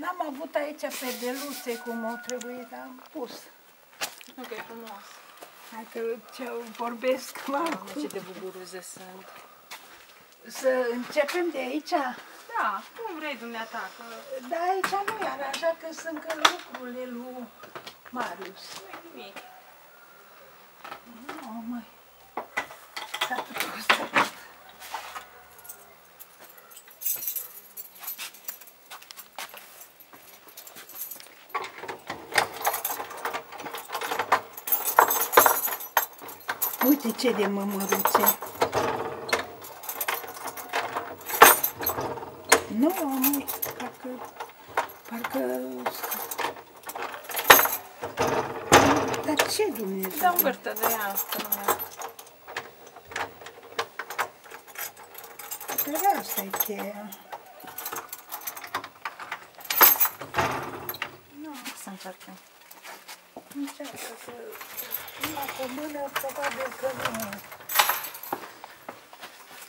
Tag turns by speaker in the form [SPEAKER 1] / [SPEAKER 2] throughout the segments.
[SPEAKER 1] N-am avut aici pedeluțe cum o trebuie, dar am pus.
[SPEAKER 2] Nu că e frumos.
[SPEAKER 1] Hai că ce vorbesc, mă.
[SPEAKER 2] Doamne, ce de buburuze sunt.
[SPEAKER 1] Să începem de aici?
[SPEAKER 2] Da, cum vrei dumneata, că
[SPEAKER 1] Da, aici nu e așa că sunt că lucrurile lui Marius.
[SPEAKER 2] nu nimic.
[SPEAKER 1] Nu, măi. S-a tot costat. Uite ce de mămăruțe. Nu, măi, parcă, parcă... Dar ce Dumnezeu?
[SPEAKER 2] Da, o gârtă de ea, că nu mai...
[SPEAKER 1] Dar asta e cheia.
[SPEAKER 2] Nu, să încercăm.
[SPEAKER 1] Încearcă să... Numai cu mână, probabil că nu.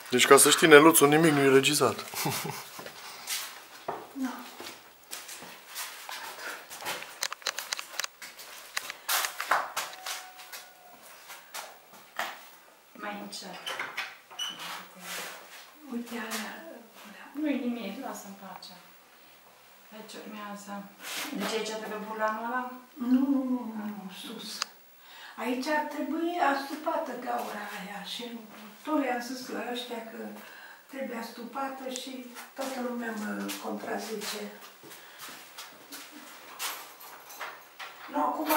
[SPEAKER 3] Deci ca să știi, Neluțu, nimic nu e regizat.
[SPEAKER 2] Mai încet.
[SPEAKER 1] Uite, alea.
[SPEAKER 2] Nu-i nimic, lasă-mi pace. Aici urmează. Deci aici trebuie bulanul ăla?
[SPEAKER 1] Nu, nu, nu, nu, nu, sus. Aici ar trebui astupată gaura aia și tot le-am zis la ăștia că trebuie astupată și toată lumea mă contrazice. Nu, acum,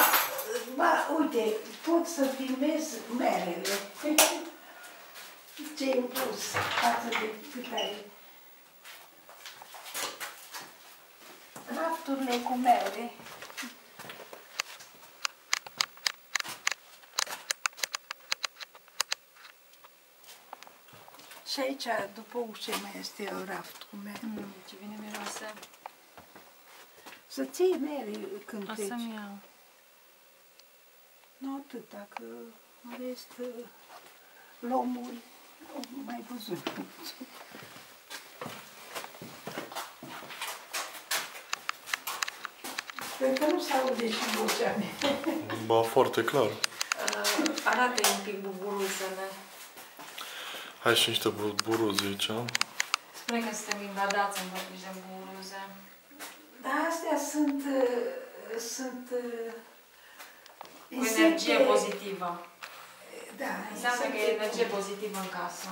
[SPEAKER 1] ba, uite, pot să filmez merele. Ce impus față de cât ai. Rafturile cu mere. Și aici, după ușă, mai este un raft cu mere.
[SPEAKER 2] Mm, ce bine miroase.
[SPEAKER 1] Să ții mere când
[SPEAKER 2] O
[SPEAKER 1] pleci.
[SPEAKER 2] să-mi iau.
[SPEAKER 1] Nu atât, dacă în rest uh, lomul, nu mai văzut. Sper că nu se aude și vocea mea.
[SPEAKER 3] Ba, foarte clar.
[SPEAKER 2] Uh, arată un pic buburuzele.
[SPEAKER 3] Hai și niște bu- buruzi aici.
[SPEAKER 2] Spune că suntem invadați în vorbiți de buburuze.
[SPEAKER 1] Dar astea sunt, uh, sunt uh,
[SPEAKER 2] Cu energie pozitivă.
[SPEAKER 1] Da,
[SPEAKER 2] Înseamnă că e
[SPEAKER 1] insecte
[SPEAKER 2] energie
[SPEAKER 1] cu-
[SPEAKER 2] pozitivă în casă.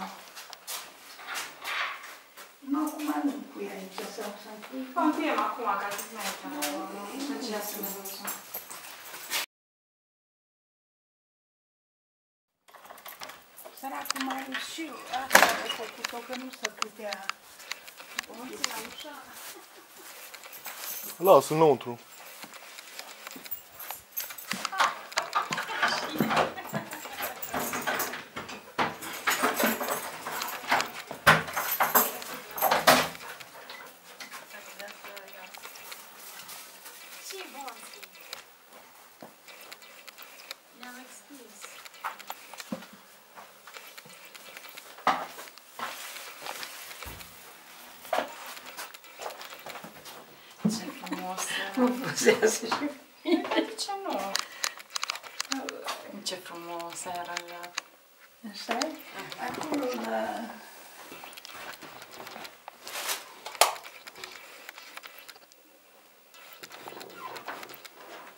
[SPEAKER 1] Nu, acum nu pui aici sau să pui.
[SPEAKER 2] Contuiem acum ca să mergem. Nu știu ce să ne ducem.
[SPEAKER 1] Săracul Marius și asta a făcut-o, că nu se putea.
[SPEAKER 3] Lasă înăuntru.
[SPEAKER 2] Ce bun! I-am extins. Ce frumos!
[SPEAKER 1] Nu pozează și
[SPEAKER 2] De ce nu? Ce frumos ai aranjat!
[SPEAKER 1] Așa e? Acolo la...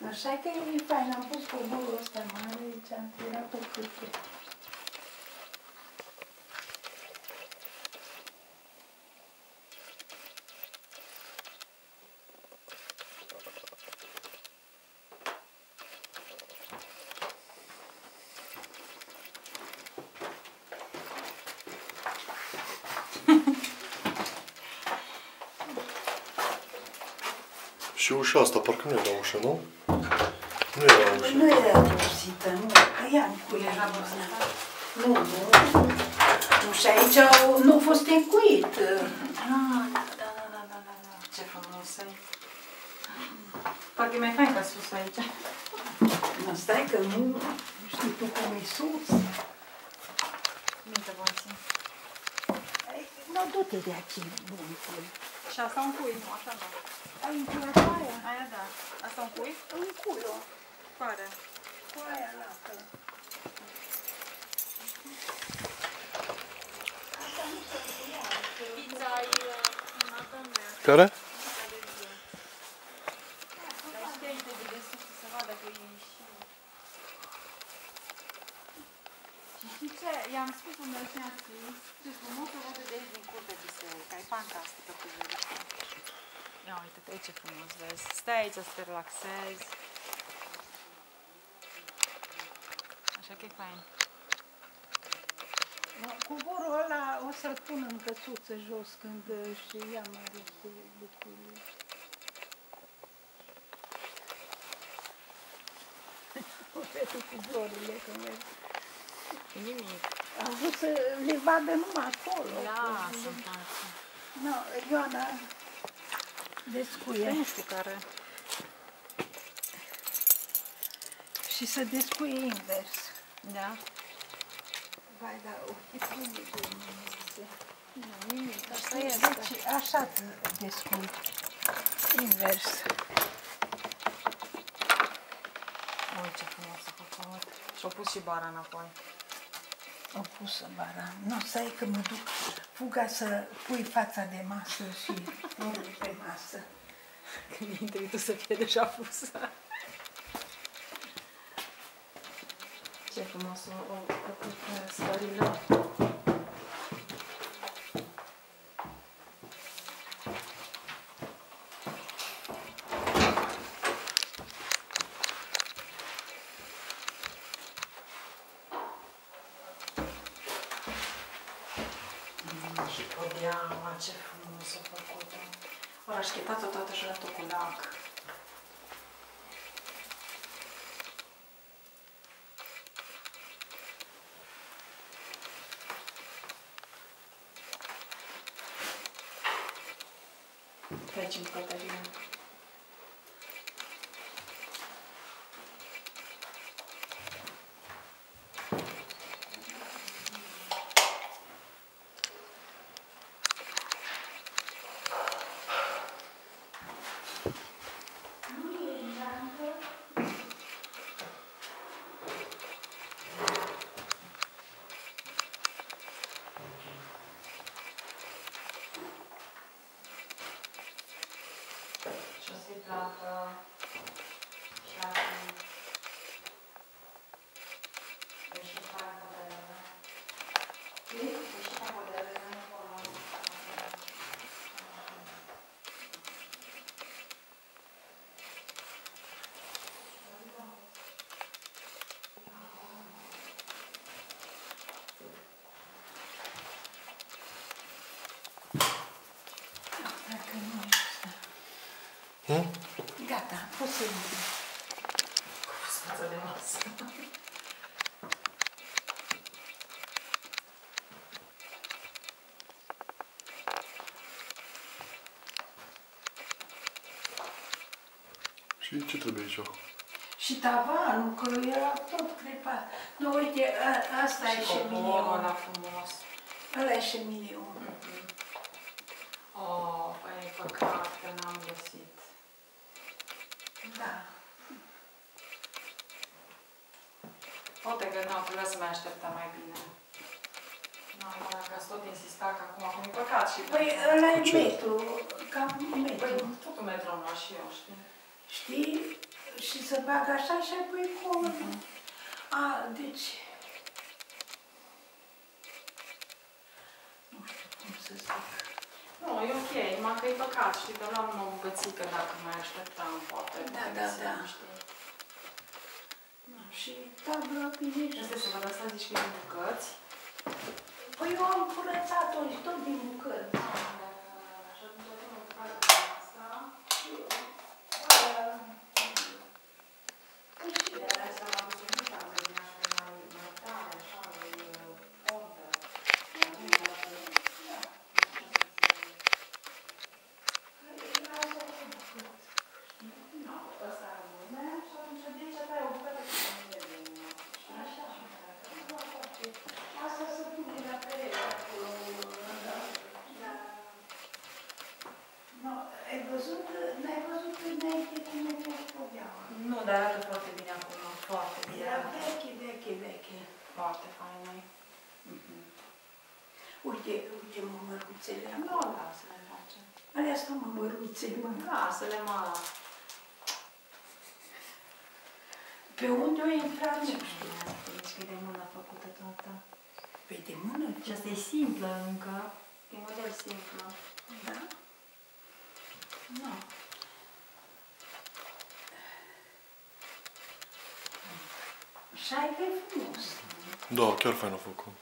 [SPEAKER 1] Așa că e fain, am pus coborul ăsta mare aici, am tirat o câte.
[SPEAKER 3] Și ușa asta, parcă nu era ușă, nu? Nu era ușă.
[SPEAKER 1] Nu era vopsită, nu, că ea cu ea.
[SPEAKER 2] Era vopsită?
[SPEAKER 1] Nu, nu. Nu, și aici au- nu a fost încuit.
[SPEAKER 2] Ah, da, da, da, da, da, da. Ce frumos e! Parcă e mai fain ca sus aici.
[SPEAKER 1] Nu, stai că nu, nu știu tu cum e sus.
[SPEAKER 2] Minte, Bonții.
[SPEAKER 1] Ai, Nu du-te de aici, bun pui.
[SPEAKER 2] Și asta un cui, nu, așa da.
[SPEAKER 1] Ai încurajat aia?
[SPEAKER 2] Aia da. Asta un cui?
[SPEAKER 1] În culo.
[SPEAKER 2] Pare.
[SPEAKER 1] Cu aia lată. Asta nu se ia.
[SPEAKER 2] Pizza atomne.
[SPEAKER 3] Care?
[SPEAKER 2] Știi ce? I-am spus un meu și am scris ce frumos se vede de aici din curte biserică. E fantastică biserica. Ia uite-te aici ce frumos vezi. Stai aici să te relaxezi. Așa că e fain.
[SPEAKER 1] Cuvorul ăla o să-l pun în căsuță jos când și ia mai ales lucrurile. O vede cuvorurile că vezi.
[SPEAKER 2] Nimic.
[SPEAKER 1] Am vrut să le vadă numai acolo.
[SPEAKER 2] Lasă în pace.
[SPEAKER 1] Nu, Ioana descuie.
[SPEAKER 2] Nu știu care.
[SPEAKER 1] Și să descuie invers.
[SPEAKER 2] Da?
[SPEAKER 1] Vai, da, o fi primit de mine.
[SPEAKER 2] Nu, nimic. Asta
[SPEAKER 1] Deci,
[SPEAKER 2] este.
[SPEAKER 1] deci așa te descui. Invers.
[SPEAKER 2] Uite ce frumos a făcut. Și-au pus și bara înapoi.
[SPEAKER 1] Am pus în bara. Nu, stai că mă duc fuga să pui fața de masă și urli pe masă.
[SPEAKER 2] Când intri tu să fie deja pusă. Ce frumos o, o făcut uh, stările. Și podeaua, ce frumos a făcut-o. Ora aș chetat-o toată și arată cu lac. Treci în Cătălina. Și o să-i placă și acum. Deci și fain modelele. Deci și fain modelele, nu acolo.
[SPEAKER 1] Dacă nu există.
[SPEAKER 3] Hm?
[SPEAKER 1] Gata, poți să intri.
[SPEAKER 2] Cu față de masă.
[SPEAKER 3] Și ce trebuie aici?
[SPEAKER 1] Și tavanul, că era tot crepat. Nu, uite, a, asta e și
[SPEAKER 2] covorul
[SPEAKER 1] milion.
[SPEAKER 2] ăla frumos.
[SPEAKER 1] Ăla e și milion.
[SPEAKER 2] Oh, păi e păcat că n-am găsit.
[SPEAKER 1] Da.
[SPEAKER 2] Poate că nu, trebuie să mai așteptăm mai bine. Nu, dacă ați tot insistat că acum, acum e păcat și...
[SPEAKER 1] Păi ăla e
[SPEAKER 3] Ce?
[SPEAKER 1] metru, cam
[SPEAKER 2] Păi,
[SPEAKER 1] metru.
[SPEAKER 2] tot un metru am luat și eu, știi?
[SPEAKER 1] Știi? Și să bag așa și apoi cu... A, deci... Nu știu cum să zic.
[SPEAKER 2] Nu, e ok, numai că e păcat, știi, că luam o bucățică dacă mai așteptam, poate.
[SPEAKER 1] Da,
[SPEAKER 2] poate
[SPEAKER 1] da,
[SPEAKER 2] găsim,
[SPEAKER 1] da.
[SPEAKER 2] Știi?
[SPEAKER 1] Nu, Și tabla bine.
[SPEAKER 2] Este să văd asta, zici că e din bucăți.
[SPEAKER 1] Păi eu am curățat-o și tot din bucăți.
[SPEAKER 2] Ai văzut, n-ai văzut că înainte cum a fost podeaua? Nu, dar arată foarte bine
[SPEAKER 1] acum, foarte bine. Era veche, veche, veche.
[SPEAKER 2] Foarte faină. Mm -hmm.
[SPEAKER 1] Uite, uite mă măruțele.
[SPEAKER 2] Nu, o să le facem.
[SPEAKER 1] Alea sunt mă măruțele, mă.
[SPEAKER 2] Da, să le mă
[SPEAKER 1] Pe unde o intrat, nu bine,
[SPEAKER 2] Deci că de mână făcută toată.
[SPEAKER 1] Păi de mână?
[SPEAKER 2] Și asta e simplă încă. E model simplă.
[SPEAKER 1] Da?
[SPEAKER 2] Nu.
[SPEAKER 1] Și ai că frumos.
[SPEAKER 3] Da, chiar fain a făcut.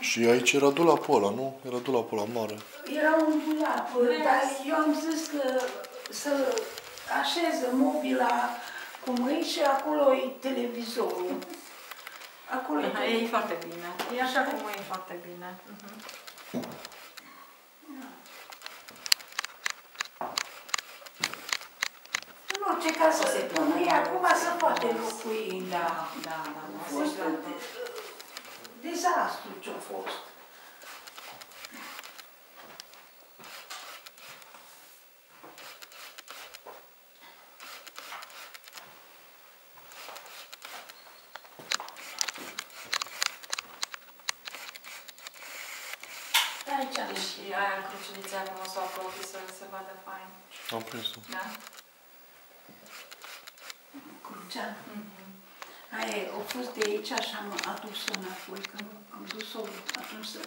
[SPEAKER 3] Și aici era dulapul ăla, nu? Era dulapul ăla mare.
[SPEAKER 1] Era un dulap, dar eu am zis că să așeză mobila cu mâini și acolo e televizorul. Acolo e
[SPEAKER 2] Aha, e
[SPEAKER 1] televizorul.
[SPEAKER 2] foarte bine. E așa cum e foarte bine. Mhm.
[SPEAKER 1] În orice caz,
[SPEAKER 2] O să-i
[SPEAKER 1] până
[SPEAKER 2] pun
[SPEAKER 1] e acum
[SPEAKER 2] o să-i
[SPEAKER 1] se
[SPEAKER 2] pun
[SPEAKER 1] poate
[SPEAKER 2] o să-
[SPEAKER 1] locui.
[SPEAKER 2] Da, da, da.
[SPEAKER 1] A
[SPEAKER 2] da.
[SPEAKER 1] fost
[SPEAKER 2] să-și
[SPEAKER 1] un
[SPEAKER 2] vadă.
[SPEAKER 1] dezastru ce-a fost. Aici am
[SPEAKER 2] Deci
[SPEAKER 1] și
[SPEAKER 2] aia cruciulița acum o să o apropii să se vadă fain.
[SPEAKER 3] Am prins-o.
[SPEAKER 2] Da?
[SPEAKER 1] Crucea.
[SPEAKER 2] Mhm.
[SPEAKER 1] Aia a fost de aici și am adus-o înapoi, că am dus-o atunci, să-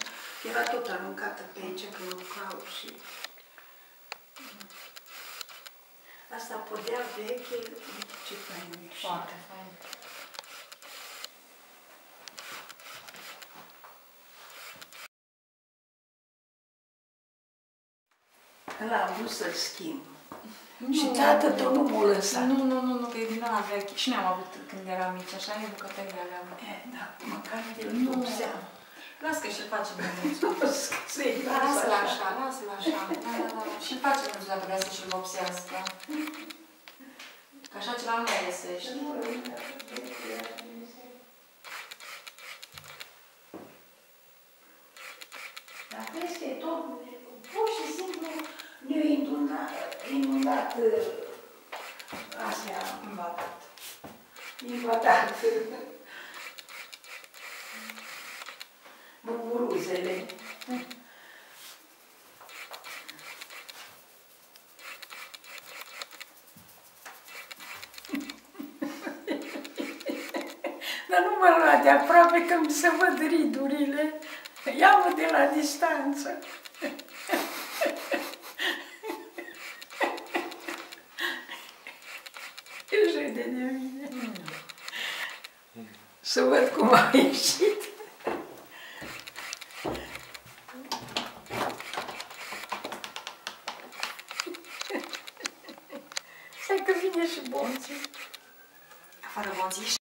[SPEAKER 1] era tot aruncată pe aici când lucrau și... Asta podea veche, uite ce fain e și...
[SPEAKER 2] Foarte fain.
[SPEAKER 1] Ăla am vrut să-l schimb. Și tată tot nu m-a lăsat.
[SPEAKER 2] Nu, nu, nu, nu, că e din ăla vechi. Și noi am avut când eram mici, așa, e bucătărie aveam.
[SPEAKER 1] E, da, măcar el
[SPEAKER 2] Nu.
[SPEAKER 1] nu seama.
[SPEAKER 2] Las că și-l facem noi.
[SPEAKER 1] Să-i
[SPEAKER 2] Lasă-l așa, lasă-l așa. Da, da, da. Și-l facem noi dacă vrea să și-l vopsească. Că așa ceva nu mai găsești.
[SPEAKER 1] Dar crezi că e tot, pur și simplu ne-a inundat, inundat uh, astea,
[SPEAKER 2] Invadat.
[SPEAKER 1] invadat buburuzele. Dar nu mă lua de aproape că mi se văd ridurile. Ia-mă de la distanță. de mine. Să văd cum a ieșit.